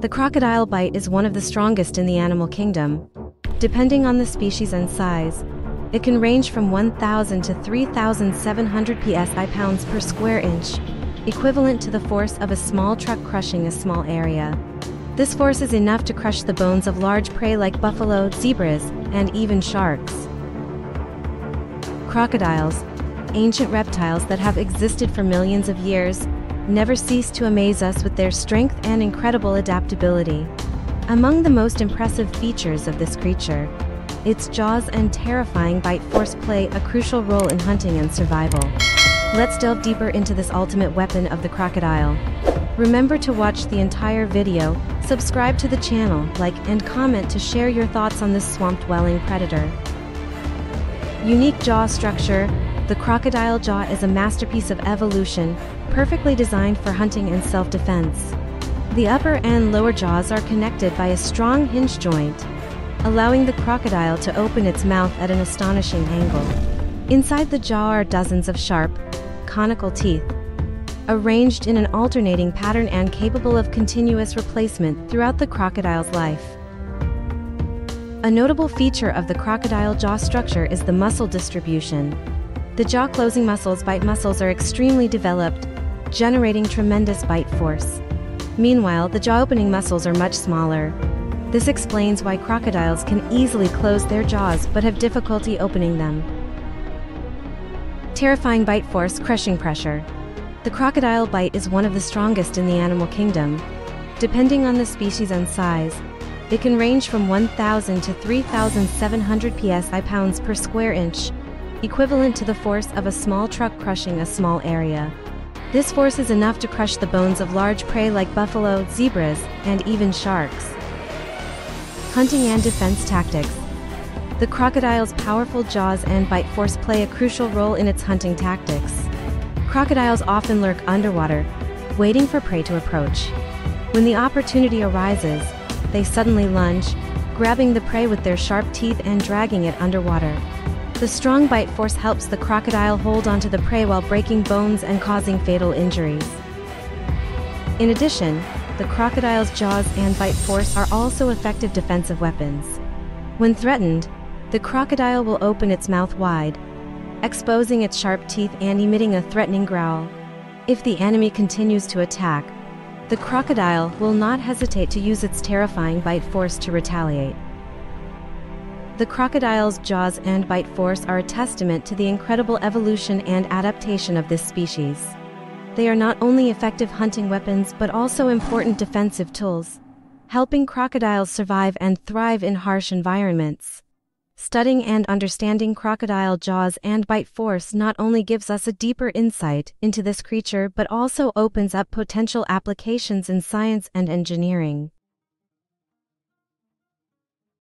The crocodile bite is one of the strongest in the animal kingdom. Depending on the species and size, it can range from 1,000 to 3,700 psi pounds per square inch, equivalent to the force of a small truck crushing a small area. This force is enough to crush the bones of large prey like buffalo, zebras, and even sharks. Crocodiles, ancient reptiles that have existed for millions of years, never cease to amaze us with their strength and incredible adaptability. Among the most impressive features of this creature, its jaws and terrifying bite force play a crucial role in hunting and survival. Let's delve deeper into this ultimate weapon of the crocodile. Remember to watch the entire video, subscribe to the channel, like and comment to share your thoughts on this swamp-dwelling predator. Unique jaw structure, the crocodile jaw is a masterpiece of evolution, perfectly designed for hunting and self-defense. The upper and lower jaws are connected by a strong hinge joint, allowing the crocodile to open its mouth at an astonishing angle. Inside the jaw are dozens of sharp, conical teeth, arranged in an alternating pattern and capable of continuous replacement throughout the crocodile's life. A notable feature of the crocodile jaw structure is the muscle distribution. The jaw closing muscles bite muscles are extremely developed, generating tremendous bite force. Meanwhile, the jaw opening muscles are much smaller. This explains why crocodiles can easily close their jaws but have difficulty opening them. Terrifying bite force crushing pressure. The crocodile bite is one of the strongest in the animal kingdom. Depending on the species and size, it can range from 1,000 to 3,700 psi pounds per square inch, equivalent to the force of a small truck crushing a small area. This force is enough to crush the bones of large prey like buffalo, zebras, and even sharks. Hunting and defense tactics. The crocodile's powerful jaws and bite force play a crucial role in its hunting tactics. Crocodiles often lurk underwater, waiting for prey to approach. When the opportunity arises, they suddenly lunge, grabbing the prey with their sharp teeth and dragging it underwater. The strong bite force helps the crocodile hold onto the prey while breaking bones and causing fatal injuries. In addition, the crocodile's jaws and bite force are also effective defensive weapons. When threatened, the crocodile will open its mouth wide, exposing its sharp teeth and emitting a threatening growl. If the enemy continues to attack, the crocodile will not hesitate to use its terrifying bite force to retaliate. The crocodile's jaws and bite force are a testament to the incredible evolution and adaptation of this species. They are not only effective hunting weapons but also important defensive tools, helping crocodiles survive and thrive in harsh environments. Studying and understanding crocodile jaws and bite force not only gives us a deeper insight into this creature but also opens up potential applications in science and engineering.